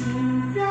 不在